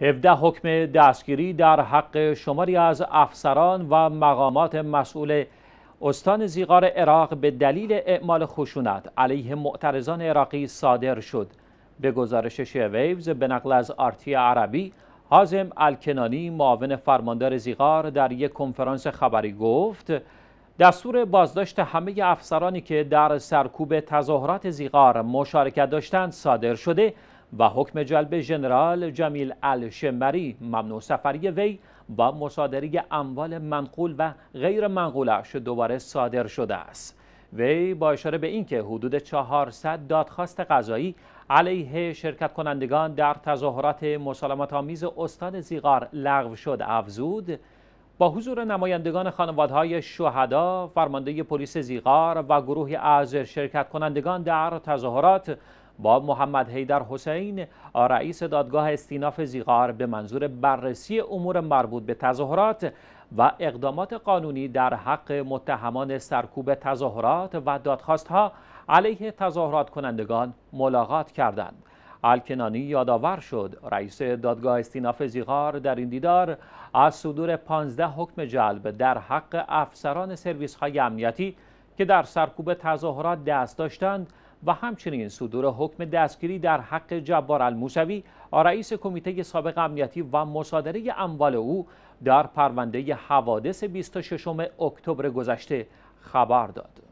17 حکم دستگیری در حق شماری از افسران و مقامات مسئول استان زیغار عراق به دلیل اعمال خشونت علیه معترضان عراقی صادر شد. به گزارش شیویوز به نقل از آرتی عربی حازم الکنانی معاون فرماندار زیغار در یک کنفرانس خبری گفت دستور بازداشت همه افسرانی که در سرکوب تظاهرات زیغار مشارکت داشتند صادر شده و حکم جلب ژنرال جمیل الشمری ممنوع سفری وی و مصادره اموال منقول و غیر منقولش دوباره صادر شده است. وی با اشاره به اینکه حدود 400 دادخواست قضایی علیه شرکت کنندگان در تظاهرات مسالمت آمیز استان زیغار لغو شد افزود با حضور نمایندگان خانوادهای شهدا، فرمانده پلیس زیغار و گروهی از شرکت کنندگان در تظاهرات با محمد حیدر حسین رئیس دادگاه استیناف زیغار به منظور بررسی امور مربوط به تظاهرات و اقدامات قانونی در حق متهمان سرکوب تظاهرات و دادخواستها علیه تظاهرات کنندگان ملاقات کردند. الکنانی یادآور شد رئیس دادگاه استیناف زیغار در این دیدار از صدور 15 حکم جلب در حق افسران سرویس های امنیتی که در سرکوب تظاهرات دست داشتند و همچنین صدور حکم دستگیری در حق جبار الموسوی رئیس کمیته سابق امنیتی و مصادره اموال او در پرونده حوادث 26 اکتبر گذشته خبر داد.